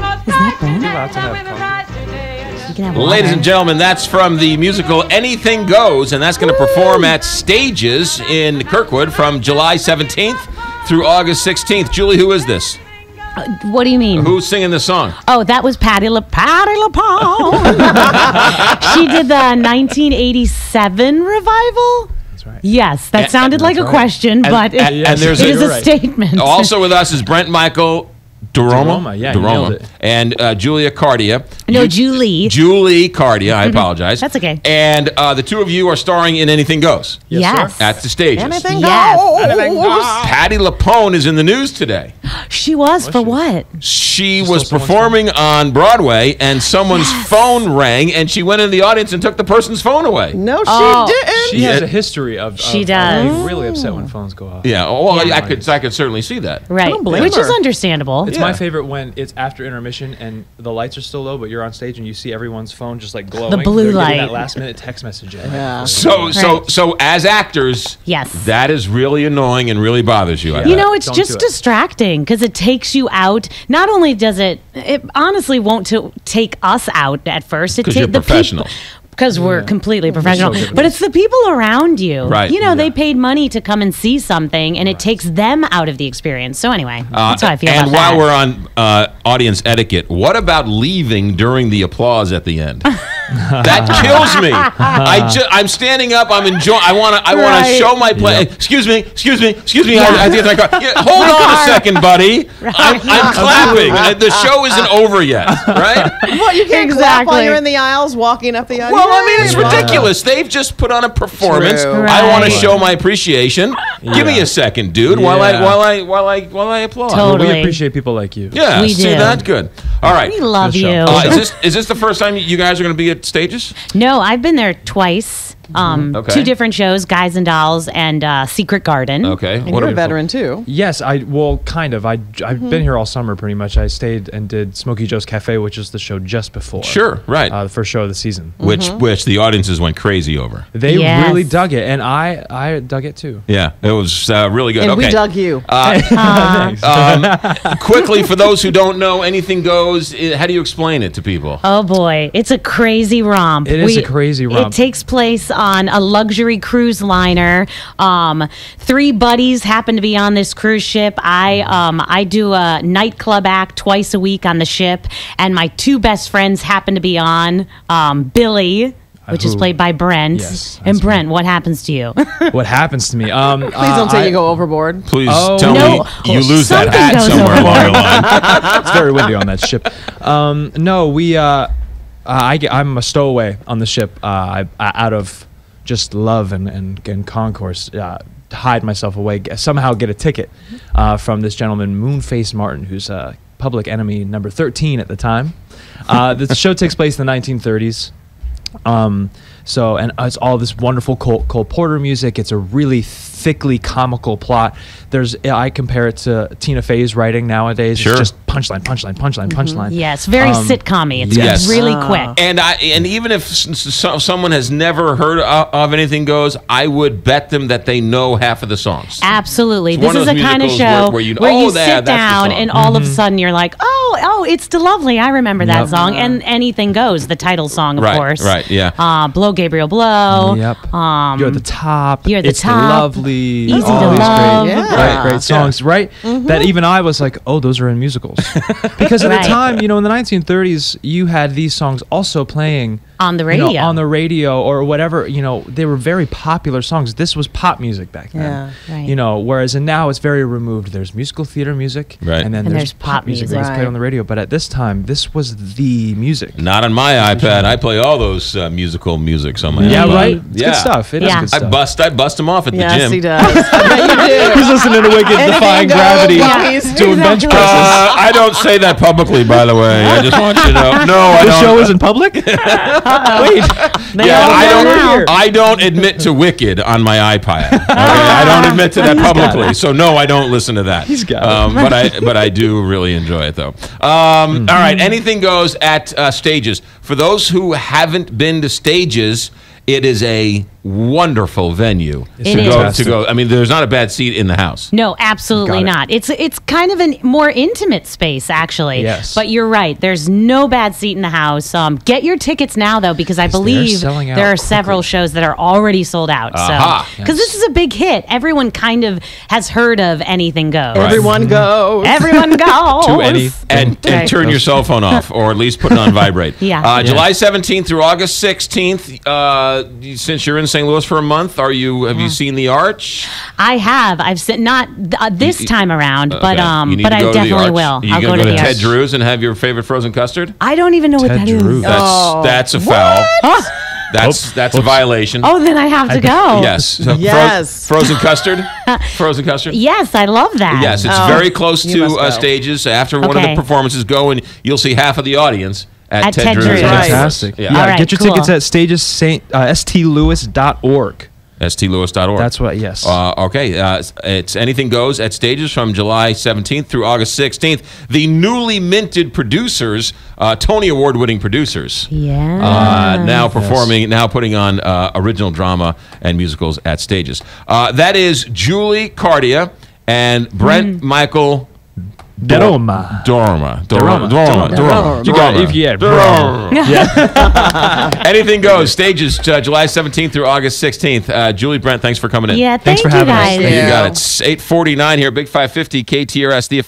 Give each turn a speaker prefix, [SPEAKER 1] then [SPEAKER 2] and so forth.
[SPEAKER 1] that Brent?
[SPEAKER 2] allowed to have coffee.
[SPEAKER 1] You can have
[SPEAKER 3] Ladies and gentlemen, that's from the musical Anything Goes, and that's going to perform at Stages in Kirkwood from July 17th through August 16th. Julie, who is this?
[SPEAKER 1] Uh, what do you mean?
[SPEAKER 3] Who's singing this song?
[SPEAKER 1] Oh, that was Patty La Patti LuPone. she did the 1987 revival.
[SPEAKER 2] That's right.
[SPEAKER 1] Yes, that
[SPEAKER 3] And-
[SPEAKER 1] sounded like a
[SPEAKER 2] right.
[SPEAKER 1] question, but it,
[SPEAKER 3] and- and there's
[SPEAKER 1] it
[SPEAKER 3] a-
[SPEAKER 1] is a
[SPEAKER 2] right.
[SPEAKER 1] statement.
[SPEAKER 3] Also with us is Brent Michael Diroma.
[SPEAKER 2] Diroma, yeah, you nailed it.
[SPEAKER 3] And uh, Julia Cardia.
[SPEAKER 1] no,
[SPEAKER 3] You-
[SPEAKER 1] Julie.
[SPEAKER 3] Julie Cardia, I apologize.
[SPEAKER 1] That's okay.
[SPEAKER 3] And uh, the two of you are starring in Anything Goes
[SPEAKER 1] yes.
[SPEAKER 3] at the stages.
[SPEAKER 4] Anything
[SPEAKER 1] Yes.
[SPEAKER 4] goes.
[SPEAKER 3] Patti LuPone is in the news today.
[SPEAKER 1] She was, for
[SPEAKER 2] she?
[SPEAKER 1] what?
[SPEAKER 3] She
[SPEAKER 2] stole
[SPEAKER 3] was
[SPEAKER 2] someone's
[SPEAKER 3] performing on Broadway, and someone's phone rang, and she went in the audience and took the person's phone away.
[SPEAKER 4] No, she
[SPEAKER 1] Oh.
[SPEAKER 4] didn't.
[SPEAKER 2] She has a history of,
[SPEAKER 1] She does.
[SPEAKER 2] of being really upset when phones go off.
[SPEAKER 3] Yeah, well,
[SPEAKER 1] Yeah.
[SPEAKER 3] I could, I could certainly see that.
[SPEAKER 1] Right.
[SPEAKER 4] don't blame
[SPEAKER 1] Which
[SPEAKER 4] her.
[SPEAKER 1] is understandable.
[SPEAKER 2] It's
[SPEAKER 3] Yeah.
[SPEAKER 2] my favorite when it's after intermission and the lights are still low, but you're on stage and you see everyone's phone just like glowing.
[SPEAKER 1] The blue
[SPEAKER 2] They're
[SPEAKER 1] light.
[SPEAKER 2] That last minute text message.
[SPEAKER 4] Yeah.
[SPEAKER 3] So, so,
[SPEAKER 1] Right.
[SPEAKER 3] so, as actors,
[SPEAKER 1] Yes.
[SPEAKER 3] that is really annoying and really bothers you. I
[SPEAKER 2] Yeah.
[SPEAKER 1] You know, it's
[SPEAKER 2] Don't
[SPEAKER 1] just
[SPEAKER 2] do it.
[SPEAKER 1] because it takes you out. Not only does it, it honestly won't to take us out at first. It
[SPEAKER 3] 'Cause
[SPEAKER 1] ta-
[SPEAKER 3] you're
[SPEAKER 1] the peop-
[SPEAKER 3] professionals.
[SPEAKER 1] Because we're completely professional.
[SPEAKER 2] good.
[SPEAKER 1] but it's the people around you.
[SPEAKER 3] Right.
[SPEAKER 1] You know,
[SPEAKER 3] Yeah.
[SPEAKER 1] they paid money to come and see something, and it takes them out of the experience. So, anyway, that's how I feel
[SPEAKER 3] Uh, and
[SPEAKER 1] about
[SPEAKER 3] while
[SPEAKER 1] that.
[SPEAKER 3] we're on uh, audience etiquette, what about leaving during the applause at the end? that kills me. I ju- I'm standing up. I'm enjoying. I want to. I want
[SPEAKER 1] Right.
[SPEAKER 3] to show my play.
[SPEAKER 2] Yep.
[SPEAKER 3] Excuse me. Excuse me. Excuse me.
[SPEAKER 1] Yeah.
[SPEAKER 3] I, I think I got. Yeah, hold on
[SPEAKER 1] car.
[SPEAKER 3] a second, buddy. I'm, I'm clapping. Uh, The show isn't over yet, right?
[SPEAKER 4] What, you can't clap while
[SPEAKER 1] Exactly.
[SPEAKER 4] you're in the aisles, walking up the aisle?
[SPEAKER 3] Well, I mean, it's
[SPEAKER 4] Yay.
[SPEAKER 3] ridiculous. They've just put on a performance.
[SPEAKER 4] True.
[SPEAKER 3] I want to
[SPEAKER 1] Right.
[SPEAKER 3] show my appreciation. Give me a second, dude, while I
[SPEAKER 2] Yeah.
[SPEAKER 3] while I while I while I applaud.
[SPEAKER 1] Totally.
[SPEAKER 2] We appreciate people like you.
[SPEAKER 3] Yeah,
[SPEAKER 1] We
[SPEAKER 3] see
[SPEAKER 1] do.
[SPEAKER 3] that? Good. All right.
[SPEAKER 1] we love you.
[SPEAKER 3] Uh, is this is this the first time you guys are going to be at stages?
[SPEAKER 1] no, I've been there twice. Um,
[SPEAKER 3] Mm-hmm. Okay.
[SPEAKER 1] Two different shows, Guys and Dolls and uh, Secret Garden.
[SPEAKER 3] Okay.
[SPEAKER 4] And
[SPEAKER 3] What
[SPEAKER 4] you're a veteran, too.
[SPEAKER 2] Yes, I well, kind of. I I've been here all summer pretty much. I stayed and did Smokey Joe's Cafe, which is the show just before.
[SPEAKER 3] Sure, right.
[SPEAKER 2] Uh, the first show of the season.
[SPEAKER 3] which which the audiences went crazy over.
[SPEAKER 2] They
[SPEAKER 1] Yes.
[SPEAKER 2] really dug it, and I I dug it too.
[SPEAKER 3] Yeah, it was uh, really good.
[SPEAKER 4] And
[SPEAKER 3] okay.
[SPEAKER 4] we dug you.
[SPEAKER 2] Thanks.
[SPEAKER 3] Quickly, for those who don't know, anything goes. How do you explain it to people?
[SPEAKER 1] Oh boy, it's a crazy romp.
[SPEAKER 2] It is a crazy romp.
[SPEAKER 1] It takes place on a luxury cruise liner. Um, three buddies happen to be on this cruise ship. I um, I do a nightclub act twice a week on the ship, and my two best friends happen to be on. Um, Billy. Which is played by Brent.
[SPEAKER 2] Yes,
[SPEAKER 1] and
[SPEAKER 2] that's
[SPEAKER 1] Brent, what happens to you?
[SPEAKER 2] what happens to me? Um,
[SPEAKER 4] Please don't say you go overboard.
[SPEAKER 3] Please
[SPEAKER 2] Oh.
[SPEAKER 3] tell
[SPEAKER 1] No.
[SPEAKER 3] me you lose that
[SPEAKER 1] Something
[SPEAKER 3] hat somewhere along the line.
[SPEAKER 2] it's very windy on that ship. Um, no, we. Uh, I get, I'm a stowaway on the ship. Uh, I, I, out of just love and and, and concourse, uh, to hide myself away. g- Somehow get a ticket uh, from this gentleman, Moonface Martin, who's uh, public enemy number 13 at the time. Uh, the show takes place in the 1930s. Um, so and it's all this wonderful Cole, Cole Porter music. It's a really thickly comical plot. There's I compare it to Tina Fey's writing nowadays.
[SPEAKER 3] Sure.
[SPEAKER 2] It's just punchline, punchline, punchline, punchline.
[SPEAKER 1] yes, very
[SPEAKER 2] Um,
[SPEAKER 1] sitcom-y. It's
[SPEAKER 3] yes.
[SPEAKER 1] really
[SPEAKER 4] Ah.
[SPEAKER 1] quick.
[SPEAKER 3] And I and even if s- s- so- someone has never heard of, of anything goes, I would bet them that they know half of the songs.
[SPEAKER 1] Absolutely.
[SPEAKER 3] It's
[SPEAKER 1] This is a kind of show
[SPEAKER 3] where-
[SPEAKER 1] where
[SPEAKER 3] where
[SPEAKER 1] you,
[SPEAKER 3] you- oh, there,
[SPEAKER 1] sit
[SPEAKER 3] that's the
[SPEAKER 1] down
[SPEAKER 3] song.
[SPEAKER 1] and all of a sudden you're like, oh, oh, it's De-Lovely. I remember that
[SPEAKER 2] Yep.
[SPEAKER 1] song. And anything goes, the title song, of
[SPEAKER 3] Right,
[SPEAKER 1] course.
[SPEAKER 3] right, yeah.
[SPEAKER 1] Uh, Blow Gabriel Blow.
[SPEAKER 2] Yep.
[SPEAKER 1] Um,
[SPEAKER 2] You're at the top.
[SPEAKER 1] You're at the
[SPEAKER 2] it's
[SPEAKER 1] top.
[SPEAKER 2] lovely.
[SPEAKER 1] Easy
[SPEAKER 2] all
[SPEAKER 1] to love.
[SPEAKER 2] Great,
[SPEAKER 4] Yeah.
[SPEAKER 2] great, great songs, right? That mm-hmm. even I was like, oh, those are in musicals. because at
[SPEAKER 1] Right.
[SPEAKER 2] the time, you know, in the 1930s, you had these songs also playing
[SPEAKER 1] On the
[SPEAKER 2] you know,
[SPEAKER 1] radio.
[SPEAKER 2] on the radio or whatever. You know, they were very popular songs. This was pop music back then.
[SPEAKER 4] Yeah.
[SPEAKER 1] Right.
[SPEAKER 2] You know, whereas and now it's very removed. There's musical theater music,
[SPEAKER 3] Right.
[SPEAKER 2] and then
[SPEAKER 1] And
[SPEAKER 2] there's,
[SPEAKER 1] there's pop
[SPEAKER 2] music
[SPEAKER 1] music.
[SPEAKER 2] that's played on the radio. But at this time, this was the music.
[SPEAKER 3] Not on my iPad. I play all those uh, musical musics on my
[SPEAKER 2] Yeah,
[SPEAKER 3] iPad.
[SPEAKER 2] right. It's
[SPEAKER 3] Yeah.
[SPEAKER 2] good stuff. It is
[SPEAKER 1] Yeah.
[SPEAKER 2] good
[SPEAKER 3] I bust. I bust them off at
[SPEAKER 4] Yes,
[SPEAKER 3] the gym.
[SPEAKER 4] he does. I bet.
[SPEAKER 2] He's listening to Wicked Defying Gravity,
[SPEAKER 4] puppies.
[SPEAKER 2] doing bench presses.
[SPEAKER 3] Uh, I don't say that publicly, by the way. I just want you to know. No, I
[SPEAKER 2] the
[SPEAKER 3] don't.
[SPEAKER 2] show is in public. Wait,
[SPEAKER 1] They
[SPEAKER 3] yeah,
[SPEAKER 1] all
[SPEAKER 3] I
[SPEAKER 1] know
[SPEAKER 3] don't. I don't admit to Wicked on my iPad. Okay? I don't admit to that publicly. So no, I don't listen to that.
[SPEAKER 2] He's got it.
[SPEAKER 3] um, But I, but I do really enjoy it though. Um, all right, anything goes at uh, stages. For those who haven't been to stages, it is a wonderful venue
[SPEAKER 1] It
[SPEAKER 3] to go to go. I mean, there's not a bad seat in the house.
[SPEAKER 1] No, absolutely
[SPEAKER 2] it.
[SPEAKER 1] not. It's it's kind of a more intimate space, actually.
[SPEAKER 2] Yes.
[SPEAKER 1] But you're right. There's no bad seat in the house. Um, get your tickets now, though, because I believe there are several shows that are already sold out.
[SPEAKER 3] Aha.
[SPEAKER 1] So, because this is a big hit, everyone kind of has heard of Anything Goes.
[SPEAKER 4] Everyone goes.
[SPEAKER 1] Everyone goes.
[SPEAKER 2] To any-
[SPEAKER 3] And, and
[SPEAKER 1] Right.
[SPEAKER 3] turn your cell phone off, or at least put it on vibrate.
[SPEAKER 1] Yeah.
[SPEAKER 3] Uh, July 17th through August 16th. Uh, since you're in St. Louis for a month, are you? Have you seen the Arch?
[SPEAKER 1] I have. I've seen not th- uh, this
[SPEAKER 3] You-
[SPEAKER 1] time around, but
[SPEAKER 3] Okay. You
[SPEAKER 1] um, but I
[SPEAKER 3] go to the
[SPEAKER 1] definitely will.
[SPEAKER 3] You
[SPEAKER 1] I'll
[SPEAKER 3] gonna
[SPEAKER 1] go to the
[SPEAKER 3] Ted
[SPEAKER 1] Arch.
[SPEAKER 3] Drewes and have your favorite frozen custard.
[SPEAKER 1] I don't even know what
[SPEAKER 2] Ted
[SPEAKER 1] that is.
[SPEAKER 2] Drewes.
[SPEAKER 3] That's
[SPEAKER 4] Oh.
[SPEAKER 3] that's a foul. That's that's a violation.
[SPEAKER 1] Oh, then I have to go.
[SPEAKER 3] Yes. So fro-
[SPEAKER 4] Yes.
[SPEAKER 3] frozen custard. Frozen custard.
[SPEAKER 1] Yes, I love that.
[SPEAKER 3] Yes, it's
[SPEAKER 4] Oh,
[SPEAKER 3] very close to uh, stages. After one of the performances, go and you'll see half of the audience at,
[SPEAKER 1] At
[SPEAKER 3] Ted,
[SPEAKER 1] Ted
[SPEAKER 3] Drewes. Drewes.
[SPEAKER 4] Right.
[SPEAKER 2] Fantastic.
[SPEAKER 3] Yeah.
[SPEAKER 2] Yeah,
[SPEAKER 1] All right,
[SPEAKER 2] get your
[SPEAKER 1] cool.
[SPEAKER 2] tickets at stages Saint uh, stlouis.org.
[SPEAKER 3] stlouis.org.
[SPEAKER 2] That's what. Yes.
[SPEAKER 3] Uh, okay, uh, it's anything goes at stages from July 17th through August 16th. The newly minted producers, uh, Tony Award-winning producers,
[SPEAKER 1] Yeah.
[SPEAKER 3] uh, now performing, now putting on uh, original drama and musicals at stages. Uh, that is Julie Cardia and Brent Michael
[SPEAKER 2] Diroma.
[SPEAKER 3] Dorma. Dorma.
[SPEAKER 2] Dorma.
[SPEAKER 3] Dorma.
[SPEAKER 2] Dorma.
[SPEAKER 3] Dorma.
[SPEAKER 2] You got it. If you- yeah.
[SPEAKER 3] Anything goes. Stages uh, July 17th through August 16th. Uh, Julie Brent, thanks for coming in.
[SPEAKER 1] yeah,
[SPEAKER 2] Thanks
[SPEAKER 1] thank
[SPEAKER 2] for
[SPEAKER 1] you
[SPEAKER 2] having us.
[SPEAKER 1] guys.
[SPEAKER 3] You
[SPEAKER 4] Yeah.
[SPEAKER 3] got it. It's 849 here, Big 550 KTRS, the